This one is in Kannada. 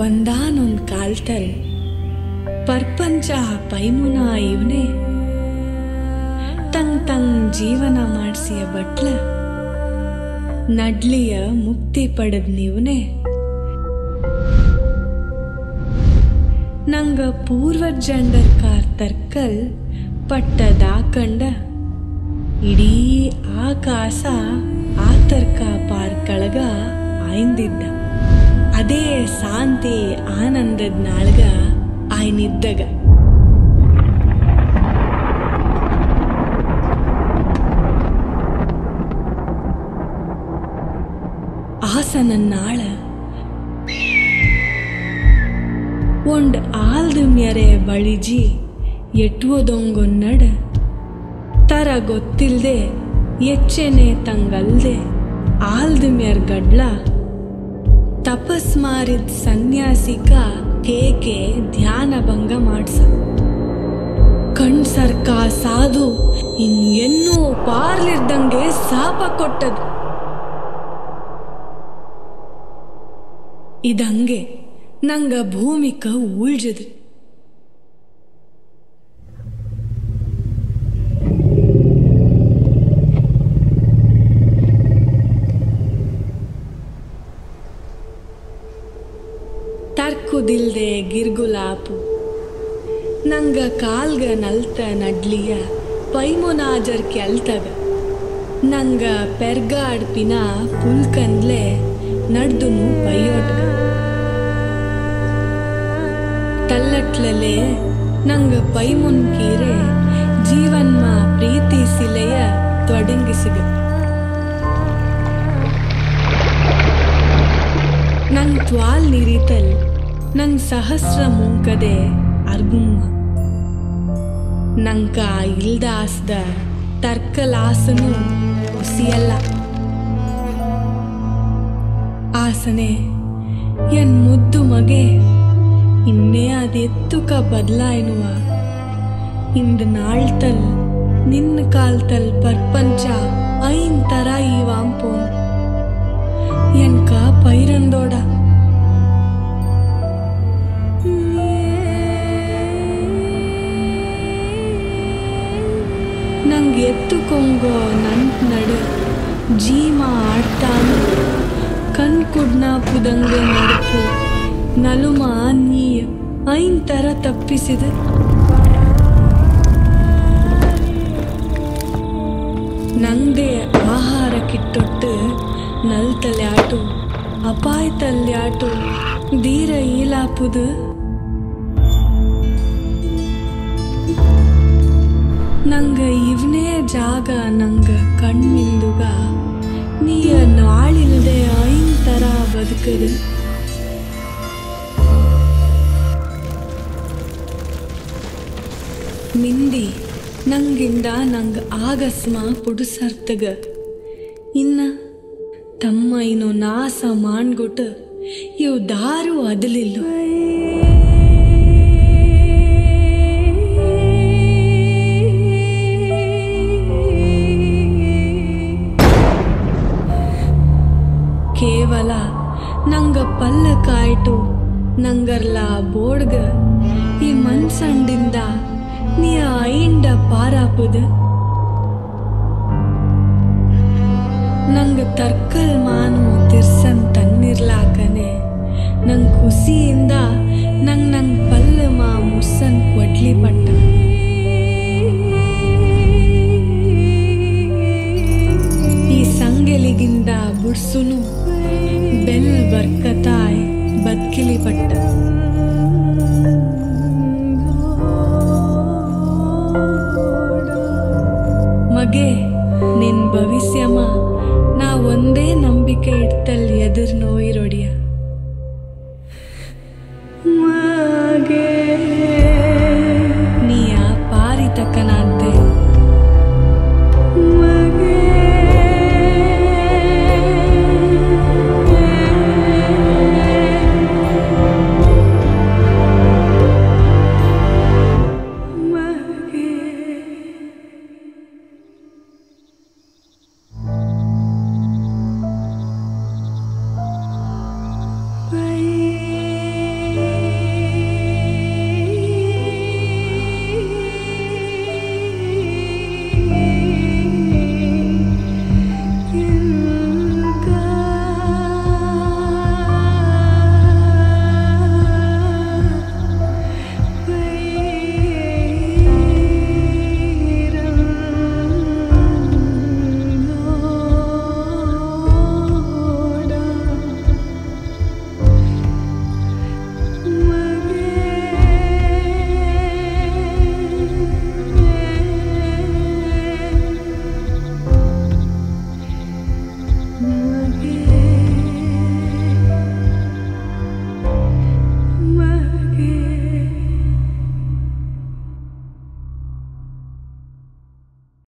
ಒಂದಾನೊಂದ್ ಕಾಲ್ತಲ್ ಪರ್ಪಂಚ ಪೈಮುನ ಇವನೇ. ತಂಗ್ ತಂಗ್ ಜೀವನ ಮಾಡಿಸಿಯ ಬಟ್ಲ, ನಡ್ಲಿಯ ಮುಕ್ತಿ ಪಡೆದ್ ನೀವನೇ. ನಂಗ ಪೂರ್ವಜಂಡರ್ ಕಾರ್ ತರ್ಕಲ್ ಪಟ್ಟದಾಕಂಡ ಇಡೀ ಆಕಾಶ ಆತರ್ಕ ಕಳಗ ಆಯ್ದಿದ್ದ. ಅದೇ ಶಾಂತಿ, ಆನಂದದ ನಾಳ್ಗ ಆಯ್ನಿದ್ದಾಗ ಆಸನ ನಾಳ. ಒಂಡ್ ಆಲ್ದ ಮ್ಯರೆ ಬಳಿಜಿ ಎಟ್ಟುವುದೊಂಗೊನ್ನಡ ತರ ಗೊತ್ತಿಲ್ದೆ ಎಚ್ಚೆನೆ ತಂಗಲ್ದೆ ಆಲ್ದ ಮ್ಯರ್ ಗಡ್ಲ ತಪಸ್ ಮಾರಿದ ಸನ್ಯಾಸಿಕ ಹೇಗೆ ಧ್ಯಾನ ಭಂಗ ಮಾಡ್ಸ. ಕಣ್ ಸರ್ಕ ಸಾಧು ಇನ್ನೆನ್ನೂ ಪಾರ್ಲಿರ್ದಂಗೆ ಸಾಪ ಕೊಟ್ಟದು. ಇದಂಗೆ ನಂಗ ಭೂಮಿಕ ಉಳ್ಜದ್. ತರ್ಕುದಿಲ್ದೆ ಗಿರ್ಗುಲಾಪು. ನಂಗ ಕಾಲ್ಗ ನಲ್ತ ನಡ್ಲಿಯ ಪೈಮುನಾಜರ್ ಕೆಲ್ತಗ ನಂಗ ಪೆರ್ಗಾಡ್ಪಿನ ಪುಲ್ಕಂದ್ಲೆ ನಡ್ದುನು ಪೈಯೋಟ್ಗ. ತಲ್ಲಟ್ಲಲೆ ನಂಗ ಪೈಮುನ್ ಕೀರೆ ಜೀವನ್ಮ ಪ್ರೀತಿ ಸಿಲೆಯ ತೊಡಂಗಿಸಿದ. ನಂಗ್ ತ್ವಾಲ್ ನಿರಿತಲ್ ನಂಗ್ ಸಹಸ್ರ ಮುಂಕದೆ ಅರ್ಗುಮ್ಮ ನಂಕ ಇಲ್ದಾಸ್ದ ತರ್ಕಲಾಸನು ಹುಸಿಯಲ್ಲ. ಆಸನೆ, ಎನ್ ಮುದ್ದು ಮಗೆ, ಇನ್ನೇ ಅದೆತ್ತುಕ ಬದಲಾಯನುವ. ಇಂದು ನಾಳ್ತಲ್ ನಿನ್ನ ಕಾಲ್ತಲ್ ಪರ್ಪಂಚ ಐನ್ ತರ ಈ ವಾಂಪೋನ್. ನಂಗೆ ಎತ್ತುಕೊಂಗೋ ನಂಟ್ ನಡು ಜೀಮ ಆಡ್ತಾನು ಕಣ್ ಕುಡ್ನ ಪುದಂಗೆ ನಡುಪು ನಲುಮ ನೀ ಐನ್ ತರ ತಪ್ಪಿಸಿದ ನಂದೇ ಆಹಾರ ಕಿಟ್ಟೊಟ್ಟು ನಲ್ತಲ್ಯಾಟು ಅಪಾಯತಲ್ಯಾಟು ಧೀರ ಈಲಾಪುದು ಜಾಗ ನಂಗ ಕಣ್ಣಿಂದುಗ. ನೀಯ ನಾಳಿಲ್ದೆ ಐನ್ ತರ ಬದುಕದು. ಮಿಂದಿ ನಂಗಿಂದ ನಂಗ ಆಗಸ್ಮ ಪುಡುಸರ್ತಗ. ಇನ್ನ ತಮ್ಮ ಇನ್ನು ನಾಸ ಮಾಡ್ಗೊಟ್ಟು ಇವು ದಾರು ಅದಲಿಲ್ಲ. ನಂಗರ್ಲ ಬೋಡ್ಗ. ಈ ಮನ್ಸಂಡಿಂದ ನೀ ಐಂಡ ಪಾರಾಪುದ. ನಂಗ ತರ್ಕಲ್ ಮಾನು ತಿರ್ಸನ್ ತನ್ನಿರ್ಲಾಕನೆ. ನಂಗ್ ಖುಷಿಯಿಂದ ನಂಗ್ ನಂಗ್ ಪಲ್ಲ ಮಾ ಮುಸ್ಸನ್ ಕೊಡ್ಲಿ ಪಟ್ಟ. ಈ ಸಂಗೆಲಿಗಿಂದ ಬುಡ್ಸುನು ಬೆಲ್ ಬರ್ಕತಾಯ್. ಬದ್ಕಿಲಿ ಭಟ್ ಮಗೆ ನಿನ್ ಭವಿಷ್ಯಮ ನಾ ಒಂದೇ ನಂಬಿಕೆ ಇಡ್ತಲ್ ಎದುರು ನೋಯಿರೊಡಿಯ